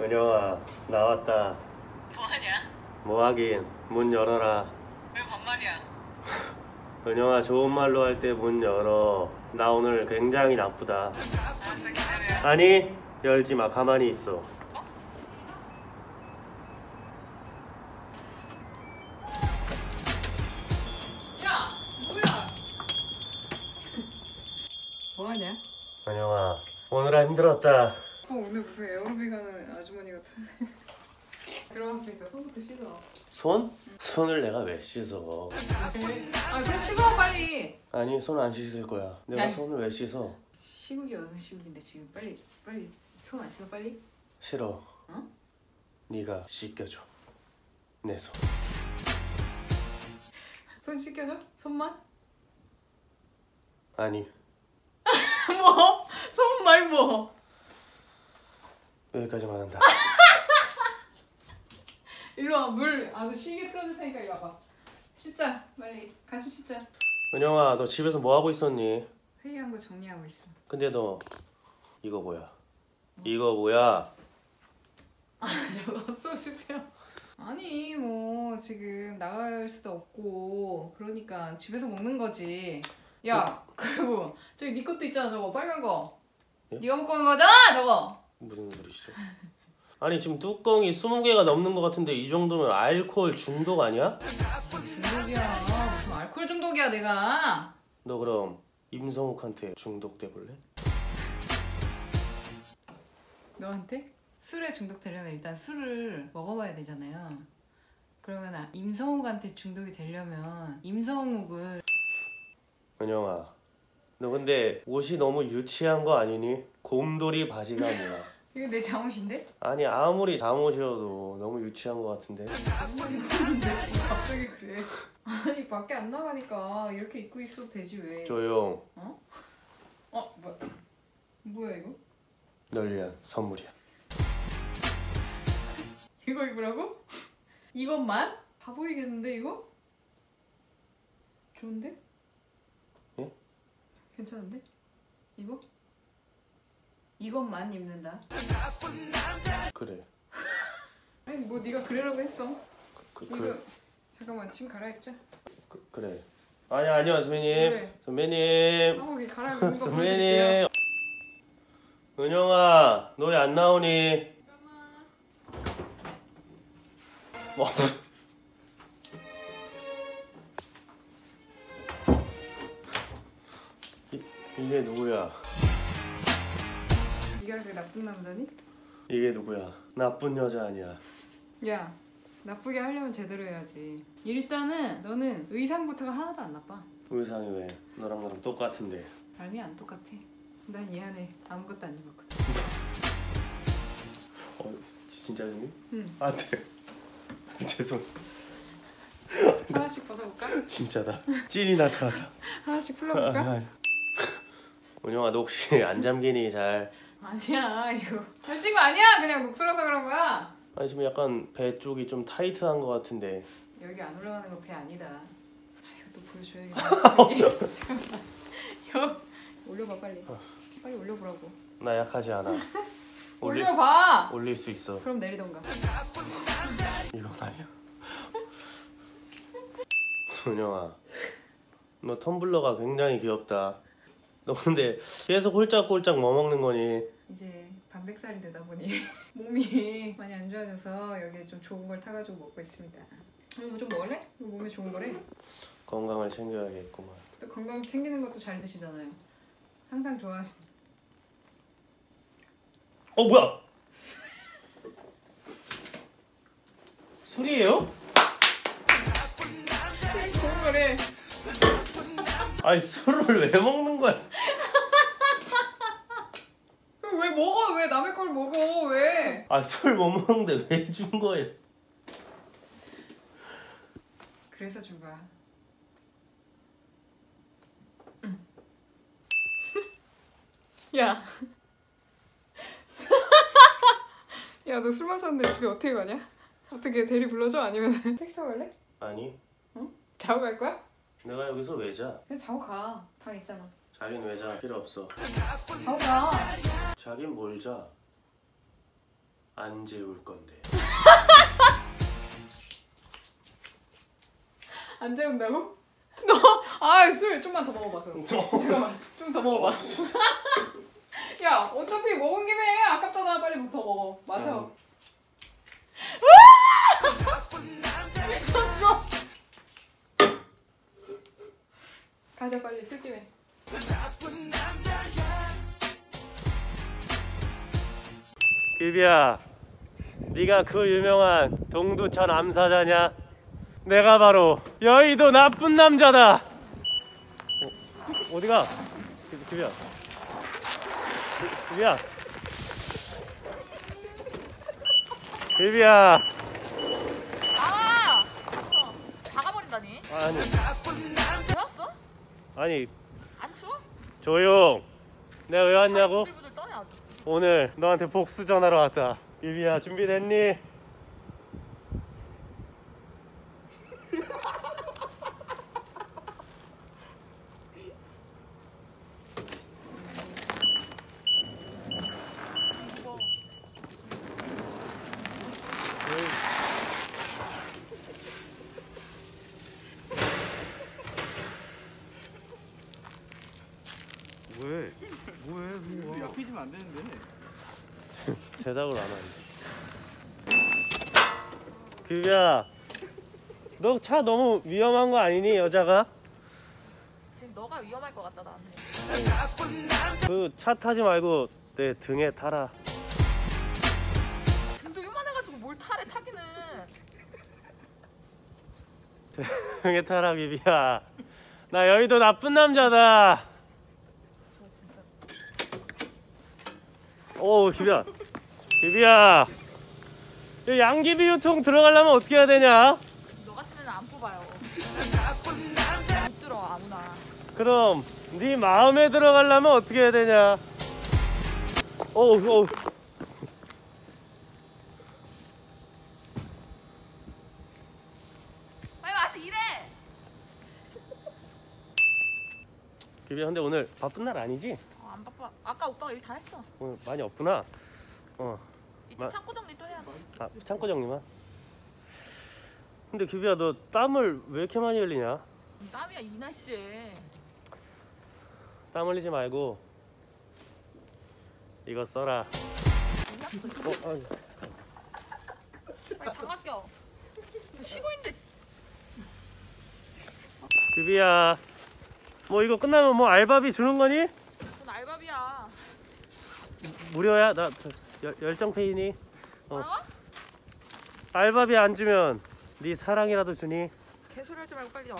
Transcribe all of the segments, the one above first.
은영아 나왔다 뭐하긴 문 열어라 왜 반말이야? 은영아 좋은 말로 할 때 문 열어 나 오늘 굉장히 나쁘다 아니 열지 마 가만히 있어 야! 뭐야? 뭐하냐? 은영아 오늘아 힘들었다 어 오늘 무슨 에어로빅 하는 아주머니 같은데 들어왔으니까 손부터 씻어. 손? 손을 내가 왜 씻어? 아 손 씻어 빨리. 아니 손 안 씻을 거야. 내가 야. 손을 왜 씻어? 시국이 어느 시국인데 지금 빨리 빨리. 손 안 씻어 빨리? 싫어. 어? 네가 씻겨줘. 내 손. 손 씻겨줘? 손만? 아니. 뭐? 손 말고. 여기까지만 한다 일로 와 물 아주 시게 틀어줄 테니까 이리 와봐 씻자 빨리 같이 씻자 은영아 너 집에서 뭐 하고 있었니? 회의한 거 정리하고 있어 근데 너 이거 뭐야? 이거 뭐야? 아 저거 소주병 아니 뭐 지금 나갈 수도 없고 그러니까 집에서 먹는 거지 야 그리고 저기 네 것도 있잖아 저거 빨간 거 예? 네가 먹고 온 거잖아 저거 무슨 소리시죠? 아니 지금 뚜껑이 20개가 넘는 것 같은데 이 정도면 알코올 중독 아니야? 중독이야 무슨 알코올 중독이야 내가 너 그럼 임성욱한테 중독돼 볼래? 너한테? 술에 중독되려면 일단 술을 먹어봐야 되잖아요 그러면 아, 임성욱한테 중독이 되려면 임성욱을 은영아 너 근데 옷이 너무 유치한 거 아니니? 곰돌이 바지가 뭐야? 이거 내 잠옷인데? 아니 아무리 잠옷이어도 너무 유치한 거 같은데 갑자기 그래 아니 밖에 안 나가니까 이렇게 입고 있어도 되지 왜 조용 어? 뭐야 뭐야 이거? 널 위한 선물이야 이거 입으라고? 이것만? 다 보이겠는데 이거? 좋은데? 예? 괜찮은데? 이거? 이것만 입는다. 그래. 아니 뭐 네가 그래라고 했어? 그, 이거 그, 잠깐만 지금 갈아입자. 그, 그래. 아니 아니요 선배님. 왜? 선배님. 한복이 갈아입는 거 선배님. 은영아 너 왜 안 나오니? 뭐? 이, 이게 누구야? 네가 그 나쁜 남자니? 이게 누구야? 나쁜 여자 아니야. 야 나쁘게 하려면 제대로 해야지 일단은 너는 의상부터가 하나도 안 나빠 의상이 왜 너랑 나랑 똑같은데? 아니 안 똑같아 난이 안에 아무것도 안 입었거든 어 진짜 형님? 응 안 돼. 죄송. 하나씩 벗어볼까? 진짜다. 찐이 나타나다. 하나씩 풀러볼까? 은영아 너 혹시 안 잠기니 잘? 아니야 이거. 거 아니야? 그냥 녹슬어서 그런 거야? 아니 지금 약간 배 쪽이 좀 타이트한 것 같은데. 여기 안 올라가는 거 배 아니다. 아, 이것도 보여줘야겠다 이게 잠깐만 이거 올려봐 빨리. 빨리 올려보라고. 나 약하지 않아. 올릴 올려봐. 올릴 수 있어. 그럼 내리던가. 이건 아니야. 은영아, 너 텀블러가 굉장히 귀엽다. 너 근데 계속 홀짝홀짝 뭐 먹는 거니? 이제 반백살이 되다 보니 몸이 많이 안 좋아져서 여기에 좀 좋은 걸 타가지고 먹고 있습니다. 이거 좀 먹을래? 이거 몸에 좋은 거래. 건강을 챙겨야겠구만. 또 건강 챙기는 것도 잘 드시잖아요. 항상 좋아하시. 어 뭐야? 술이에요? 좋은 거래. 아니 술을 왜 먹는 거야? 왜 먹어? 왜 남의 걸 먹어? 왜? 아 술 못 먹는데 왜 준 거예요? 그래서 준 거야. 응. 야. 야, 너 술 마셨는데 집에 어떻게 가냐? 어떻게 대리 불러줘? 아니면 택시 타고 갈래? 아니 자고 갈 거야? 내가 여기서 왜 자? 그냥 자고 가. 방 있잖아. 자긴 왜 자? 필요 없어 자고 가. 자긴 뭘 자? 안 재울 건데 안 재운다고? 너, 아, 술 좀만 더 먹어봐, 그럼. 잠깐만, 좀 더 먹어봐. 야, 어차피 먹은 김에 아깝잖아. 빨리 더 먹어. 마셔. 어. 가자, 빨리 술김에. 비비야 네가 그 유명한 동두천 암사자냐? 내가 바로 여의도 나쁜 남자다 어, 어디가? 비- 비비야 비- 비비야 비비야 아! 박아버린다니? 아니? 아니 안 추워? 조용 내가 왜 왔냐고? 오늘 너한테 복수 전화로 왔다. 비비야 준비됐니? 뭐해? 뭐해? 뭐 약해지면 안 되는데. 대답을 안 하네. 비비야, 너 차 너무 위험한 거 아니니 여자가? 지금 너가 위험할 것 같다 나한테 그 차 타지 말고 내 등에 타라. 등도 요만해가지고 뭘 타래 타기는 등에 타라 비비야. 나 여의도 나쁜 남자다. 오 비비야, 비비야. 이 양귀비 유통 들어가려면 어떻게 해야 되냐? 너같이는 안 뽑아요 못 들어 아무나 그럼 네 마음에 들어가려면 어떻게 해야 되냐? 오, 오. 빨리 와서 일해 비비야, 근데 오늘 바쁜 날 아니지? 어, 안 바빠 아까 오빠가 일 다 했어 오늘 많이 없구나. 어, 마- 창고 정리 또 해야 돼 아, 창고 정리만. 근데 규비야, 너 땀을 왜 이렇게 많이 흘리냐? 땀이야 이 날씨에 땀 흘리지 말고 이거 써라. 어, 아니. 빨리 장갑 껴 쉬고 있는데 규비야, 뭐 이거 끝나면 뭐 알바비 주는 거니? 전 알바비야 무료야? 나 저, 열, 열정 페이니? 어. 알바비 안 주면 네 사랑이라도 주니? 개소리 하지 말고 빨리 와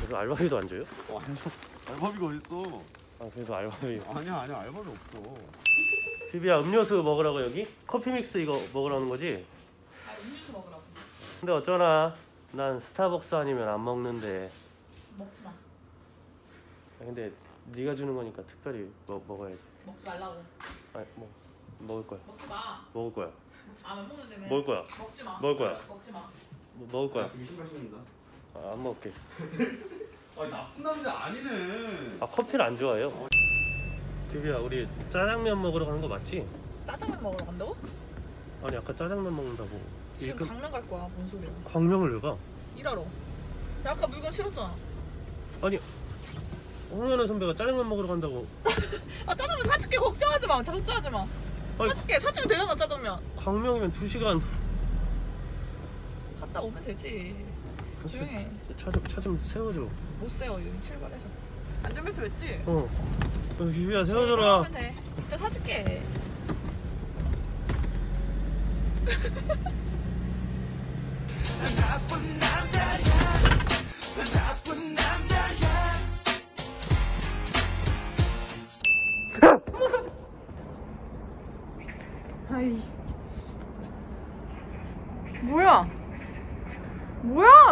그래도 알바비도 안 줘요? 어, 알바비가 어딨어? 아 그래도 알바비. 아니야 아니야 알바비 없어. 규비야 음료수 먹으라고 여기? 커피 믹스 이거 먹으라는 거지? 아 음료수 먹으라고 근데 어쩌나 난 스타벅스 아니면 안 먹는데. 먹지 마 근데 네가 주는 거니까 특별히 먹, 먹어야지. 먹지 말라고 아, 뭐 먹을 거야. 먹지 마 먹을 거야. 안 먹는다며 먹을 거야. 먹지 마 먹을 거야. 먹지 마 뭐, 먹을 거야. 신는다. 아, 안 먹을게. 아 나쁜 남자 아니네. 아 커피를 안 좋아해요. 규비야 우리 짜장면 먹으러 가는 거 맞지? 짜장면 먹으러 간다고? 아니 아까 짜장면 먹는다고. 지금 그- 강릉 갈 거야 뭔 소리야 광명을 왜 가? 일하러 야, 아까 물건 실었잖아 아니 홍연아 선배가 짜장면 먹으러 간다고. 아 짜장면 사줄게 걱정하지 마 걱정하지 마 아니. 사줄게 사주면 되잖아 짜장면 광명이면 2 시간. 갔다 오면 되지 조용해 차좀 차좀 세워줘. 못 세워 여기 출발해서 안전벨트 맸지? 어. 어, 규비야 세워줘라. 돼 이따 사줄게 나쁜 남자야 나쁜 남자야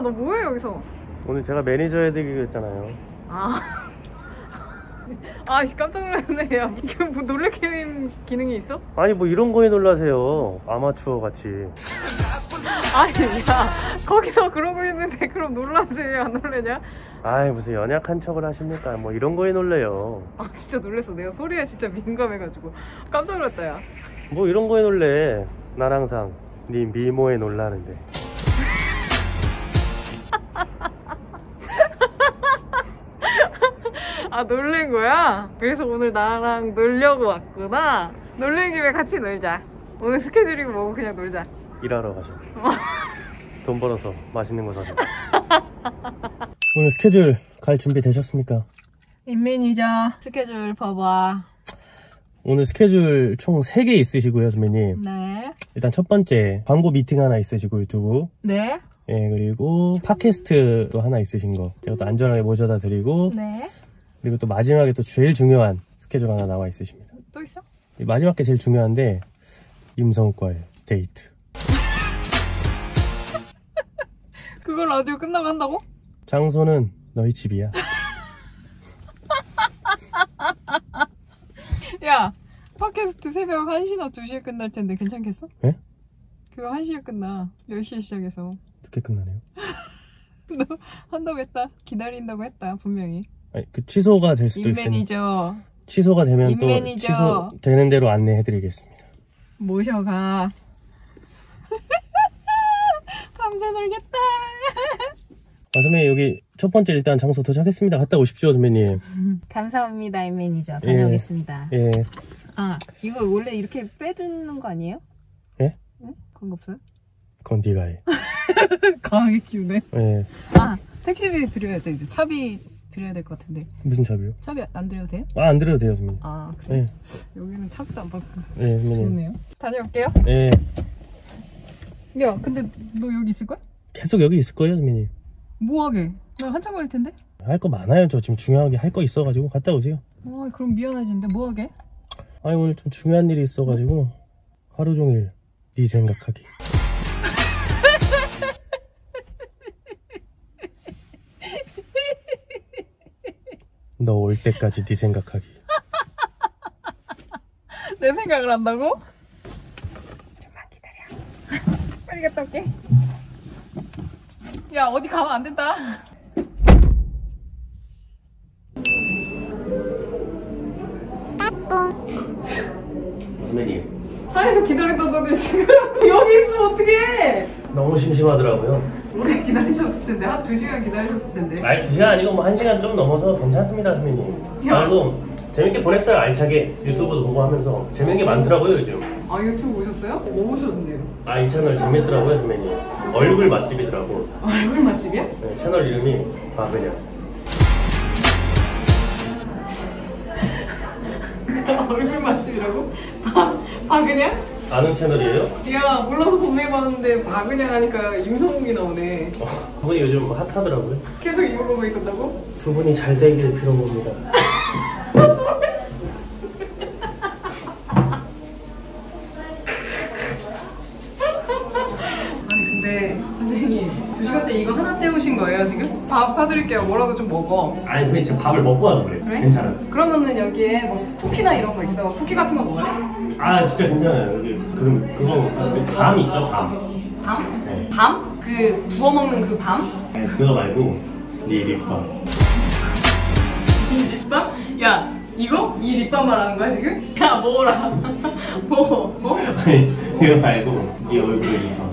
너 뭐해 여기서 오늘 제가 매니저 해드리기로 했잖아요. 아. 아, 씨, 깜짝 놀랐네. 야, 이게 뭐 놀래키는 기능이 있어? 아니 뭐 이런 거에 놀라세요. 아마추어 같이. 아니, 야, 거기서 그러고 있는데 그럼 놀라지, 안 놀래냐? 아이 무슨 연약한 척을 하십니까? 뭐 이런 거에 놀래요. 아, 진짜 놀랬어. 내가 소리에 진짜 민감해가지고. 깜짝 놀랐다, 야. 뭐 이런 거에 놀래. 난 항상 네 미모에 놀라는데. 아, 놀란 거야? 그래서 오늘 나랑 놀려고 왔구나. 놀란 김에 같이 놀자. 오늘 스케줄이고 뭐고 그냥 놀자. 일하러 가죠. 돈 벌어서 맛있는 거 사죠. 오늘 스케줄 갈 준비 되셨습니까? 인매니저 스케줄 봐봐. 오늘 스케줄 총 3개 있으시고요, 선배님. 네. 일단 첫 번째, 광고 미팅 하나 있으시고, 유튜브. 네. 예, 그리고 팟캐스트도 하나 있으신 거. 제가 또 안전하게 모셔다 드리고, 네. 그리고 또 마지막에 또 제일 중요한 스케줄 하나 나와 있으십니다. 또 있어? 이 마지막 게 제일 중요한데, 임성과의 데이트. 그걸 라디오 끝나고 한다고? 장소는 너희 집이야. 야, 팟캐스트 새벽 1시나 2시에 끝날 텐데 괜찮겠어? 예? 그거 1시에 끝나. 10시에 시작해서. 늦게 끝나네요. 너 한다고 했다. 기다린다고 했다, 분명히. 아니, 그 취소가 될 수도 있으니 인매니저 취소가 되면 또 인매니저. 취소 되는 대로 안내해드리겠습니다. 모셔가. 밤새 놀겠다. 아, 선배님 여기 첫 번째 일단 장소 도착했습니다. 갔다 오십시오, 선배님. 감사합니다, 인매니저. 예. 다녀오겠습니다. 예. 아, 이거 원래 이렇게 빼두는 거 아니에요? 예? 응? 그런 거 없어요? 그건 네가 해. 강하게 키우네. 예. 아, 택시비 드려야죠. 이제 차비 드려야 될 것 같은데. 무슨 차비요? 차비 안 드려도 돼요? 아, 안 드려도 돼요, 선배님. 아, 그래. 예. 여기는 차비도 안 받고. 예, 선배님. 좋네요. 다녀올게요. 예. 야, 근데 너 여기 있을 거야? 계속 여기 있을 거예요, 선배님. 뭐 하게? 나 한참 걸릴 텐데. 할 거 많아요. 저 지금 중요하게 할 거 있어가지고 갔다 오세요. 와, 그럼 미안해지는데 뭐 하게? 아니, 오늘 좀 중요한 일이 있어가지고 하루 종일 네 생각하기. 너 올 때까지 네 생각하기. 내 생각을 한다고? 좀만 기다려. 빨리 갔다 올게. 야, 어디 가면 안 된다. 선배님 차에서 기다리다더니 지금 여기 있으면 어떡해? 너무 심심하더라고요. 오래 기다리셨을 텐데, 한 두 시간 기다리셨을 텐데. 아니 두 시간 아니고 뭐 한 시간 좀 넘어서 괜찮습니다, 선배님. 야. 그리고 재밌게 보냈어요, 알차게 유튜브도 보고 하면서 재밌는 게 많더라고요 요즘. 아, 유튜브 보셨어요? 뭐 보셨는데요? 아 이 채널 재밌더라고요, 선배님. 얼굴 맛집이더라고. 얼굴 맛집이야? 네, 채널 이름이 바그냥. 얼굴 맛집이라고? 봐, 봐 그냥? 아는 채널이에요? 야, 몰라서 검색해봤는데 봐 그냥 하니까 임성욱이 나오네. 어, 그분이 요즘 핫하더라고요. 계속 이거 보고 있었다고? 두 분이 잘 되길 빌어봅니다. 아니 근데 선생님 두 시간째 이거 하나 때우신 거예요 지금? 밥 사드릴게요 뭐라도 좀 먹어 아니 선배님 지금 밥을 먹고 와서 그래. 그래? 괜찮아요. 그러면은 여기에 뭐 쿠키나 이런 거 있어 쿠키 같은 거 먹을래? 아 진짜 괜찮아요. 여기 그럼 그거 밤 있죠 밤. 밤? 네. 밤? 그 구워 먹는 그 밤? 아니, 그거 말고 네 립밤. 립밤? 야 이거? 이 립밤 말하는 거야 지금? 야 먹어라 먹어 어? 아니 그거 말고 네 얼굴 립밤.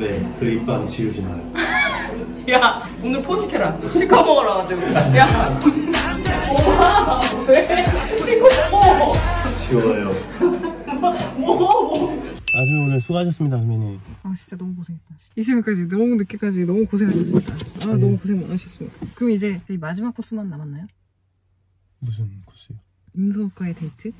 이거? 선배 그 립밤 지우지 마요. 야 오늘 포식해라 실컷 먹어라 가지고 야 뭐야 왜 실컷 먹어 지워요. 먹어 아 선배님 오늘 수고하셨습니다 선배님. 아 진짜 너무 고생했다. 이 시간까지 너무 늦게까지 너무 고생하셨습니다. 아 너무 고생 많으셨습니다. 그럼 이제 이 마지막 코스만 남았나요? 무슨 코스요? 임서욱과의 데이트?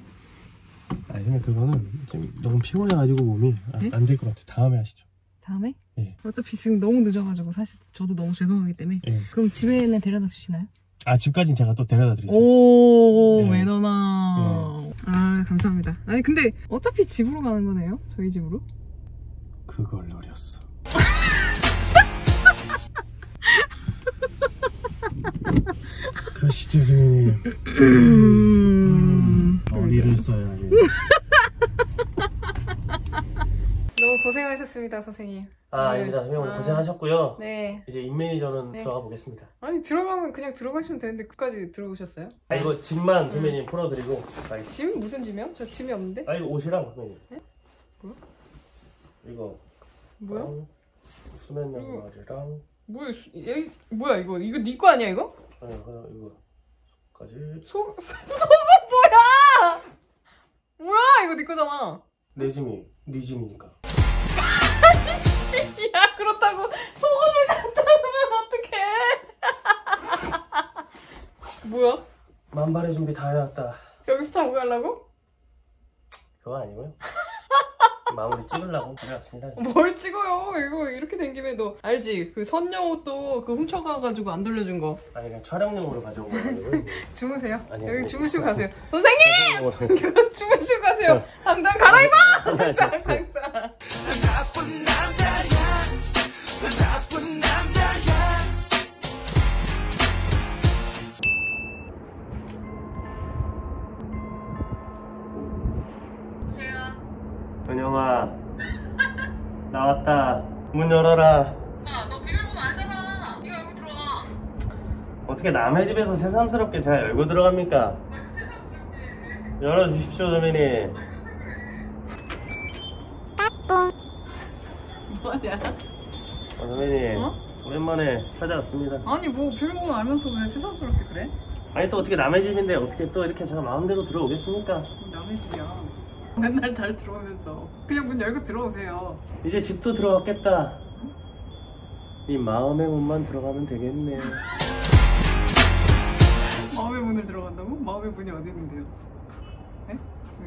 아니 근데 그거는 지금 너무 피곤해가지고 몸이 네? 안될것 같아. 다음에 하시죠. 다음에? 예. 어차피 지금 너무 늦어가지고 사실 저도 너무 죄송하기 때문에 예. 그럼 집에는 데려다 주시나요? 아 집까지 제가 또 데려다 드리죠. 오 네. 매너나. 아 감사합니다. 아니 근데 어차피 집으로 가는 거네요? 저희 집으로? 그걸 노렸어. 가시죠 선생님. 음. 어디를 써야 해. 너무 고생하셨습니다 선생님. 아 아닙니다 선생님 오늘 아. 고생하셨고요. 네. 이제 인매니저는 네. 들어가 보겠습니다. 아니 들어가면 그냥 들어가시면 되는데 끝까지 들어오셨어요? 아 이거 짐만 선배님 풀어드리고 아, 짐 무슨 짐이요? 저 짐이 없는데? 아 이거 옷이랑 선배님. 네? 뭐야? 이거 뭐야? 랑 수면 양말이랑 뭐야? 수- 여기 뭐야 이거? 이거 네 거 아니야 이거? 아니 이거 이거 까지 소 소가 뭐야? 뭐야 이거 네 거잖아. 내 짐이 네 짐이니까. 야 그렇다고 속옷을 갖다 놓으면 어떡해? 뭐야? 만반의 준비 다 해왔다. 여기서 자고 가려고? 그거 아니고요. 마무리 찍으려고 그래왔습니다. 뭘 찍어요? 이거 이렇게 된 김에 너 알지? 그 선녀 옷도 그 훔쳐가가지고 안 돌려준 거 아니 그냥 촬영용으로 가져온 거가지고 주무세요. 아니요. 여기 주무시고 가세요. 선생님! 촬영용으로. 주무시고 가세요. 당장 갈아입어! 아니야, 당장 진짜. 당장. 어떻게 남의 집에서 새삼스럽게 제가 열고 들어갑니까? 열어주십시오 선배님. 뭐냐? 어, 선배님 어? 오랜만에 찾아왔습니다. 아니 뭐 비밀번호 알면서 왜 세상스럽게 그래? 아니 또 어떻게 남의 집인데 어떻게 또 이렇게 제가 마음대로 들어오겠습니까? 남의 집이야. 맨날 잘 들어오면서 그냥 문 열고 들어오세요. 이제 집도 들어왔겠다. 이 마음의 문만 들어가면 되겠네. 마음의 문을 들어간다고? 마음의 문이 어디 있는데요? 에?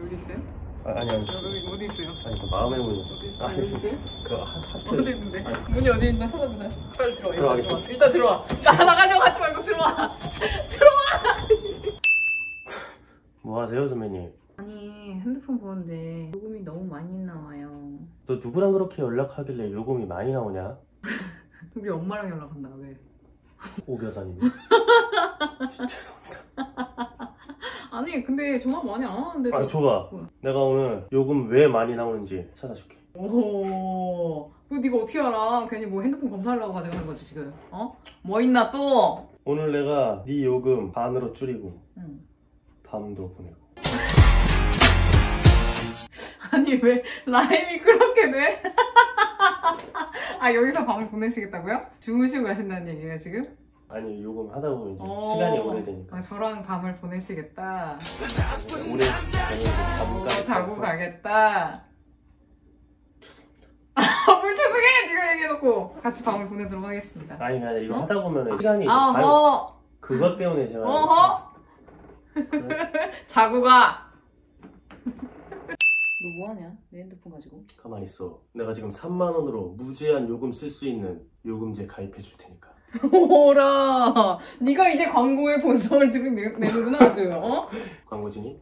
여기 있어요? 아, 아니 아니 여기 어디 있어요? 아니 그 마음의 문이 어디 있어요? 아니 있어요? 그 하- 하트 어디 있는데? 아니, 문이 어디 있나 찾아보자. 빨리 들어와. 들어와. 일단 들어와. 나 나가려고 하지 말고 들어와. 들어와. 뭐 하세요 선배님? 아니 핸드폰 보는데 요금이 너무 많이 나와요. 너 누구랑 그렇게 연락하길래 요금이 많이 나오냐? 우리 엄마랑 연락한다 왜? 오 여사님. 죄송합니다. 아니 근데 전화 많이 안 하는데. 아 줘봐. 뭐야? 내가 오늘 요금 왜 많이 나오는지 찾아줄게. 오. 그거 네가 어떻게 알아? 괜히 뭐 핸드폰 검사하려고 가져가는 거지 지금. 어? 뭐 있나 또? 오늘 내가 네 요금 반으로 줄이고 응. 밤도 보내고. 아니 왜 라임이 그렇게 돼? 아 여기서 밤을 보내시겠다고요? 주무시고 가신다는 얘기예요 지금? 아니 요금 하다 보면 이제 어. 시간이 오래되니까 아, 저랑 밤을 보내시겠다. 오래 어, 밤까지 자고 갔어. 가겠다. 뭘 죄송해! 네가 얘기해놓고 같이 밤을 보내도록 하겠습니다. 아니 아니 이거 어? 하다 보면 시간이 이제 가요. 아허! 그것 때문에 제가 어허! 자고 가! 너 뭐하냐? 내 핸드폰 가지고. 가만히 있어. 내가 지금 3만 원으로 무제한 요금 쓸 수 있는 요금제 가입해 줄 테니까. 오라! 네가 이제 광고의 본성을 드러내는구나 아주. 어? 광고주니?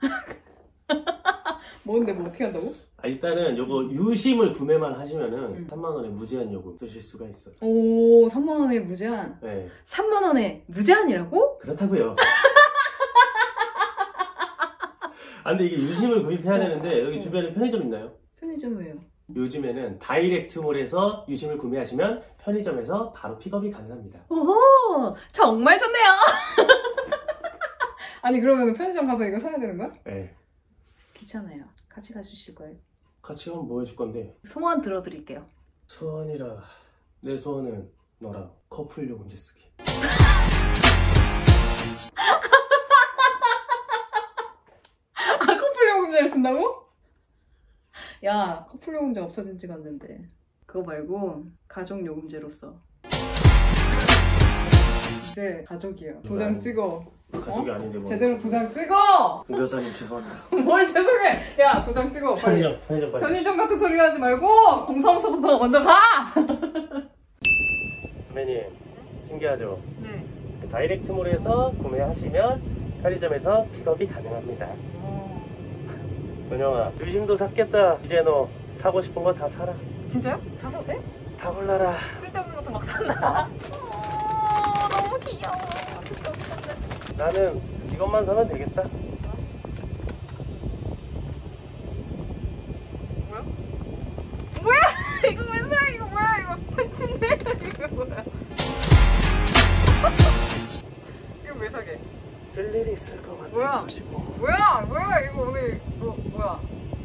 뭔데 뭐 어떻게 한다고? 아, 일단은 요거 유심을 구매만 하시면은 음. 3만 원에 무제한 요금 쓰실 수가 있어요. 오 3만 원에 무제한. 네, 3만 원에 무제한이라고? 그렇다고요. 아 근데 이게 유심을 구입해야 되는데 여기 어. 주변에 편의점 있나요? 편의점 왜요? 요즘에는 다이렉트몰에서 유심을 구매하시면 편의점에서 바로 픽업이 가능합니다. 오 정말 좋네요. 아니 그러면 편의점 가서 이거 사야 되는 거야? 네. 귀찮아요. 같이 가주실 거예요? 같이 가면 뭐 해줄 건데? 소원 들어드릴게요. 소원이라 내 소원은 너랑 커플 요금제 쓰기. 아 요금제를 쓴다고? 야 커플 요금제 없어진 지가 없는데 그거 말고 가족 요금제로 써. 이제 가족이에요. 도장 찍어. 가족이 아닌데 뭐. 제대로 도장 찍어. 오 여사님 죄송합니다. 뭘 죄송해. 야 도장 찍어 빨리. 편의점 편의점 빨리. 편의점 같은 소리 하지 말고 공사무소부터 먼저 가. 선배님 신기하죠? 네. 다이렉트몰에서 구매하시면 편의점에서 픽업이 가능합니다. 은영아, 유심도 샀겠다. 이제 너 사고 싶은 거 다 사라. 진짜요? 다 사도 돼? 다 골라라. 쓸데없는 것도 막 산다. 어, 너무 귀여워. 나는 이것만 사면 되겠다. 뭐야? 뭐야? 이거 왜 사? 이거 뭐야? 이거 스탠치인데? 이거 뭐야? 이거 왜 사게? 쓸 일이 있을 것 같아. 뭐야? 가지고. 뭐야? 뭐야? 이거 오늘 뭐 뭐야?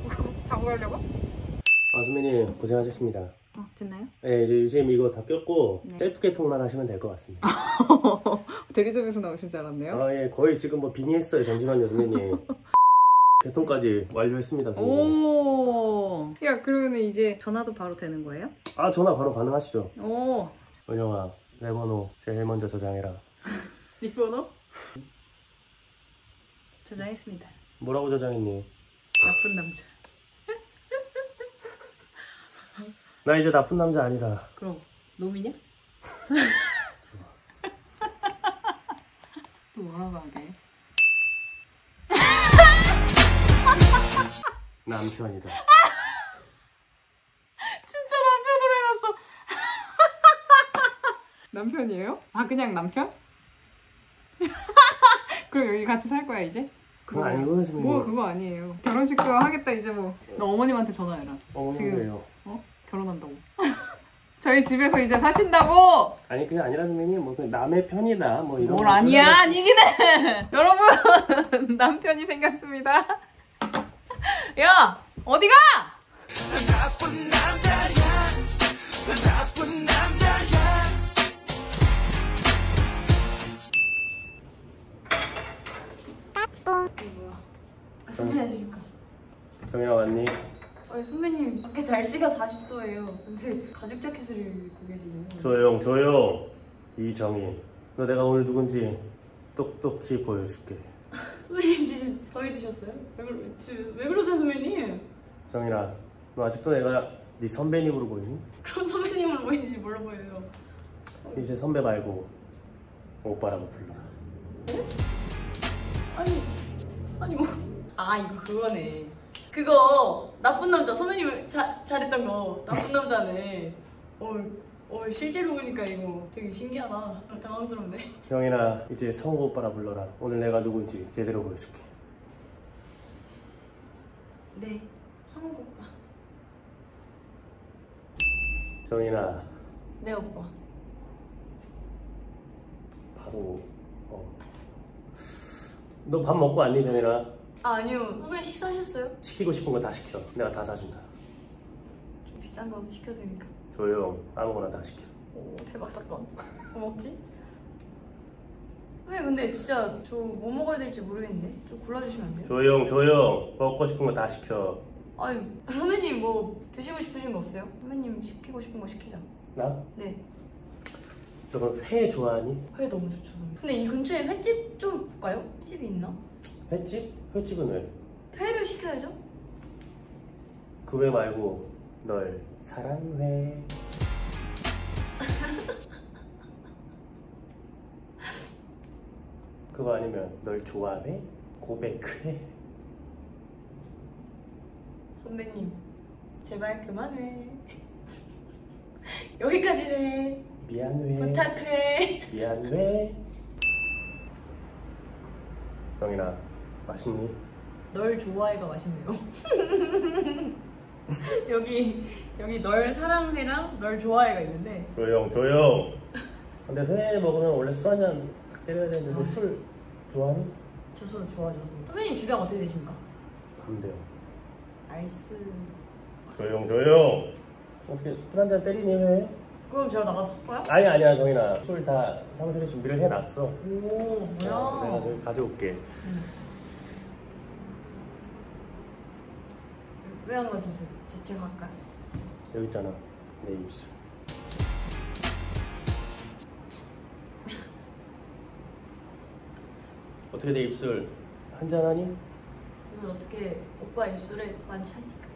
장구하려고? 아 선배님 고생하셨습니다. 어, 됐나요? 네 이제 유심 이거 다 꼈고 네. 셀프 개통만 하시면 될 것 같습니다. 대리점에서 나오신 줄 알았네요. 아예 거의 지금 뭐 빙의했어요 잠시만요 선배님. 개통까지 완료했습니다 선배님. 오. 야, 그러면 이제 전화도 바로 되는 거예요? 아 전화 바로 가능하시죠? 오. 은영아 내 번호 제일 먼저 저장해라. 네 번호? 저장했습니다. 뭐라고 저장했니? 나쁜 남자. 나 이제 나쁜 남자 아니다. 그럼 놈이냐? 또 뭐라고 하게? 남편이다. 진짜 남편으로 해놨어. 남편이에요? 아 그냥 남편? 그럼 여기 같이 살 거야 이제? 그건 아니고요 선배님. 뭐 그거 아니에요. 결혼식도 하겠다 이제 뭐. 너 어머님한테 전화해라. 어머니세요. 어? 결혼한다고. 저희 집에서 이제 사신다고. 아니 그게 아니라 선배님 뭐 남의 편이다 뭐 이런. 뭘거 아니야 아니긴 해. 여러분 남편이 생겼습니다. 야 어디가? 나쁜 남자야 나쁜 남자야 선배님, 거. 정야 왔니? 어, 선배님 밖에 날씨가 40도예요. 근데 가죽 자켓을 입고 계시네요. 조용 조용. 이정인. 너 내가 오늘 누군지 똑똑히 보여줄게. 선배님 진짜 더위 드셨어요? 왜, 그러, 지- 왜 그러세요, 선배님? 정인아, 너 아직도 내가 네 선배님으로 보이니? 그럼 선배님을 보이지 뭘로 보여요? 이제 선배 말고 오빠라고 불러라. 아니, 아니 뭐. 아 이거 그거네. 그거 나쁜 남자 선배님 자, 잘했던 거 나쁜 남자네. 어, 어 실제로 보니까 이거 되게 신기하다. 당황스럽네. 정인아, 이제 성우 오빠라 불러라. 오늘 내가 누군지 제대로 보여줄게. 네, 성우 오빠. 정인아, 네 오빠. 바로 어. 너 밥 먹고 왔니, 정인아? 아 아니요, 선배님 식사하셨어요? 시키고 싶은 거 다 시켜. 내가 다 사준다. 좀 비싼 거 시켜도 됩니까? 조용. 아무거나 다 시켜. 오 대박 사건. 뭐 먹지? 왜 근데 진짜 저 뭐 먹어야 될지 모르겠는데 좀 골라주시면 안 돼요? 조용, 조용. 먹고 싶은 거 다 시켜. 아니 선배님 뭐 드시고 싶으신 거 없어요? 선배님 시키고 싶은 거 시키자. 나? 네. 너 그럼 회 좋아하니? 회 너무 좋죠 선배님. 근데 이 근처에 횟집 좀 볼까요? 횟집이 있나? 횟집? 횟집은 왜? 회를 시켜야죠. 그 회 말고 널 사랑해. 그거 아니면 널 좋아해? 고백해? 선배님 제발 그만해. 여기까지 해. 미안해. 부탁해. 미안해. 영인아, 맛있니? 널 좋아해가 맛있네요. 여기 여기 널 사랑해랑 널 좋아해가 있는데 조용, 조용. 근데 회 먹으면 원래 술 한잔 딱 때려야 되는데 너술 좋아하니? 저술 좋아하죠. 선배님 주량 어떻게 되십니까? 밤대요. 알스. 조용, 조용. 어떻게 술 한 잔 때리니 회? 그럼 제가 나가서 살 거야? 아니 아니야 정인아 술다 사무실에 준비를 해놨어 오 뭐야? 어, 내가 저기 가져올게 왜안 가져오세요? 제- 제가 갈까요? 여기 있잖아 내 입술 어떻게 내 입술 한잔하니? 오늘 어떻게 오빠 입술에 많지 않니까?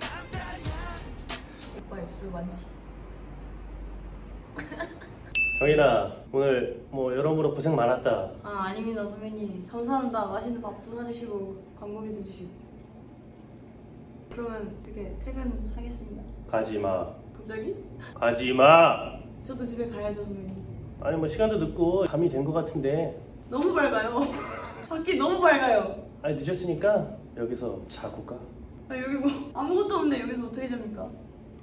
오빠 입술 많지? 정인아 오늘 뭐 여러모로 고생 많았다. 아 아닙니다 선배님. 감사합니다. 맛있는 밥도 사주시고 광고비도 주시고. 그러면 어떻게 퇴근하겠습니다? 가지마. 갑자기? 가지마! 저도 집에 가야죠 선배님. 아니 뭐 시간도 늦고 밤이 된 것 같은데. 너무 밝아요. 밖이 너무 밝아요. 아니 늦었으니까 여기서 자고 가. 아 여기 뭐 아무것도 없네. 여기서 어떻게 잡니까?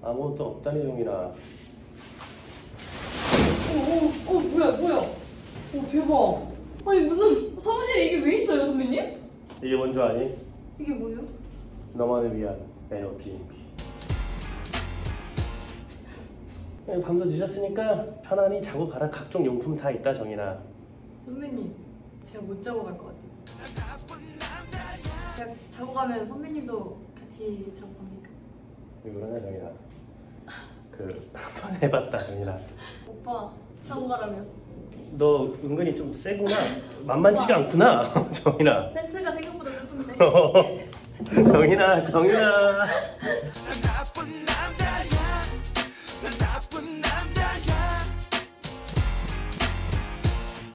아무것도 없다니 정인아 오오 오, 뭐야 뭐야 오 대박 아니 무슨 사무실에 이게 왜 있어요 선배님? 이게 뭔 줄 아니? 이게 뭐예요? 너만을 위한 에어비앤비 예, 밤도 늦었으니까 편안히 자고 가라 각종 용품 다 있다 정인아 선배님 제가 못 자고 갈 것 같아요 그냥 자고 가면 선배님도 같이 자고 갑니까? 왜 그러냐 정인아 그 한번 해봤다 정인아. 오빠 자고 가라며 너 은근히 좀 세구나? 만만치가 않구나 정인아. 팬츠가 생각보다 예쁜데. 정인아 나쁜